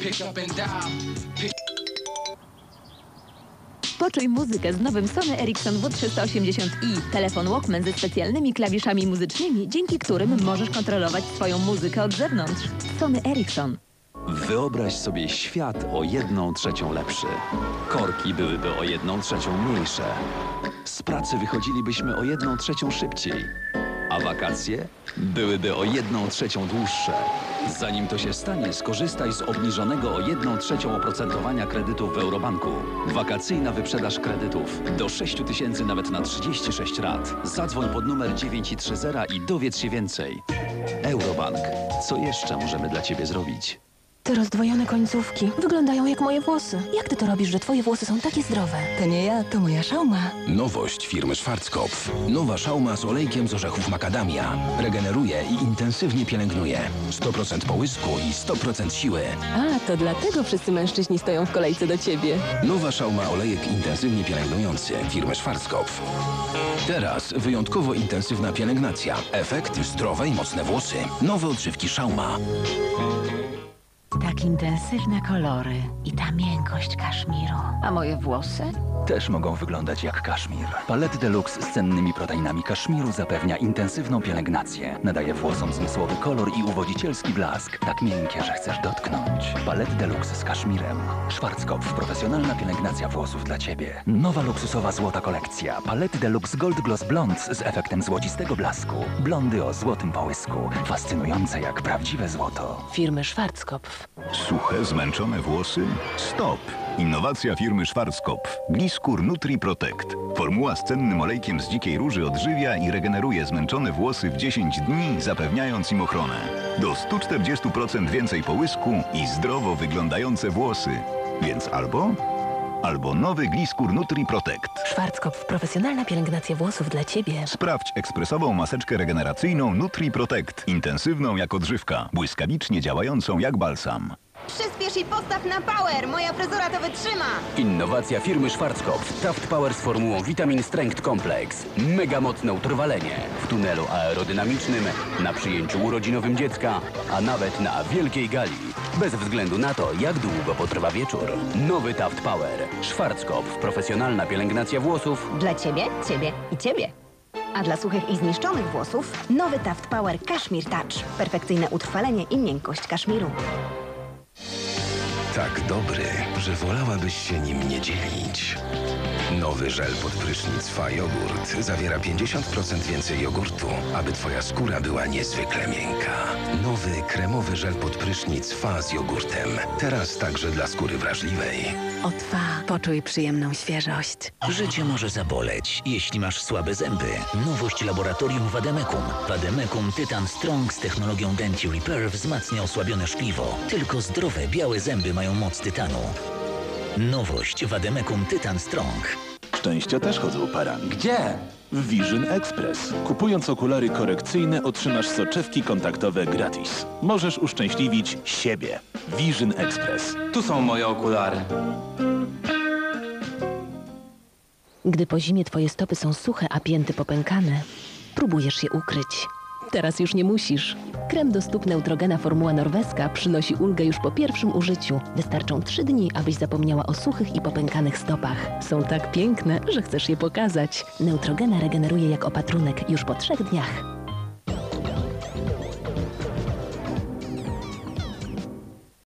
pick up and dial. Pick Poczuj muzykę z nowym Sony Ericsson W380i. Telefon Walkman ze specjalnymi klawiszami muzycznymi, dzięki którym możesz kontrolować swoją muzykę od zewnątrz. Sony Ericsson. Wyobraź sobie świat o jedną trzecią lepszy. Korki byłyby o jedną trzecią mniejsze. Z pracy wychodzilibyśmy o jedną trzecią szybciej. A wakacje byłyby o jedną trzecią dłuższe. Zanim to się stanie, skorzystaj z obniżonego o jedną trzecią oprocentowania kredytów w Eurobanku. Wakacyjna wyprzedaż kredytów. Do 6 tysięcy nawet na 36 lat. Zadzwoń pod numer 930 i dowiedz się więcej. Eurobank. Co jeszcze możemy dla Ciebie zrobić? Te rozdwojone końcówki wyglądają jak moje włosy. Jak ty to robisz, że twoje włosy są takie zdrowe? To nie ja, to moja szauma. Nowość firmy Schwarzkopf. Nowa szauma z olejkiem z orzechów makadamia. Regeneruje i intensywnie pielęgnuje. 100% połysku i 100% siły. A, to dlatego wszyscy mężczyźni stoją w kolejce do ciebie. Nowa szauma olejek intensywnie pielęgnujący firmy Schwarzkopf. Teraz wyjątkowo intensywna pielęgnacja. Efekt zdrowe i mocne włosy. Nowe odżywki szauma. Tak intensywne kolory i ta miękkość kaszmiru. A moje włosy? Też mogą wyglądać jak kaszmir. Palety Deluxe z cennymi proteinami kaszmiru zapewnia intensywną pielęgnację. Nadaje włosom zmysłowy kolor i uwodzicielski blask. Tak miękkie, że chcesz dotknąć. Palety Deluxe z kaszmirem. Schwarzkopf. Profesjonalna pielęgnacja włosów dla Ciebie. Nowa luksusowa złota kolekcja. Palety Deluxe Gold Gloss Blondes z efektem złocistego blasku. Blondy o złotym połysku. Fascynujące jak prawdziwe złoto. Firmy Schwarzkopf. Suche, zmęczone włosy? Stop! Innowacja firmy Schwarzkopf. Gliskur Nutri Protect. Formuła z cennym olejkiem z dzikiej róży odżywia i regeneruje zmęczone włosy w 10 dni, zapewniając im ochronę. Do 140% więcej połysku i zdrowo wyglądające włosy. Więc albo... Albo nowy Gliskur Nutri Protect. Schwarzkopf. Profesjonalna pielęgnacja włosów dla ciebie. Sprawdź ekspresową maseczkę regeneracyjną Nutri Protect. Intensywną jak odżywka, błyskawicznie działającą jak balsam. Przyspiesz i postaw na power! Moja fryzura to wytrzyma! Innowacja firmy Schwarzkopf. Taft Power z formułą Vitamin Strength Complex. Mega mocne utrwalenie. W tunelu aerodynamicznym, na przyjęciu urodzinowym dziecka, a nawet na wielkiej gali. Bez względu na to, jak długo potrwa wieczór. Nowy Taft Power. Schwarzkopf. Profesjonalna pielęgnacja włosów. Dla ciebie, ciebie i ciebie. A dla suchych i zniszczonych włosów nowy Taft Power Kashmir Touch. Perfekcyjne utrwalenie i miękkość kaszmiru. Tak dobry, że wolałabyś się nim nie dzielić. Nowy żel pod prysznic Fa Jogurt zawiera 50% więcej jogurtu, aby twoja skóra była niezwykle miękka. Nowy kremowy żel pod prysznic Fa z jogurtem. Teraz także dla skóry wrażliwej. Otwa, poczuj przyjemną świeżość. Życie może zaboleć, jeśli masz słabe zęby. Nowość laboratorium Vademekum. Vademekum Titan Strong z technologią Denti Repair wzmacnia osłabione szkliwo. Tylko zdrowe, białe zęby mają moc tytanu. Nowość Vademekum Titan Strong. Szczęścia też chodzą parami. Gdzie? W Vision Express. Kupując okulary korekcyjne otrzymasz soczewki kontaktowe gratis. Możesz uszczęśliwić siebie. Vision Express. Tu są moje okulary. Gdy po zimie twoje stopy są suche, a pięty popękane, próbujesz je ukryć. Teraz już nie musisz. Krem do stóp Neutrogena Formuła Norweska przynosi ulgę już po pierwszym użyciu. Wystarczą trzy dni, abyś zapomniała o suchych i popękanych stopach. Są tak piękne, że chcesz je pokazać. Neutrogena regeneruje jak opatrunek już po trzech dniach.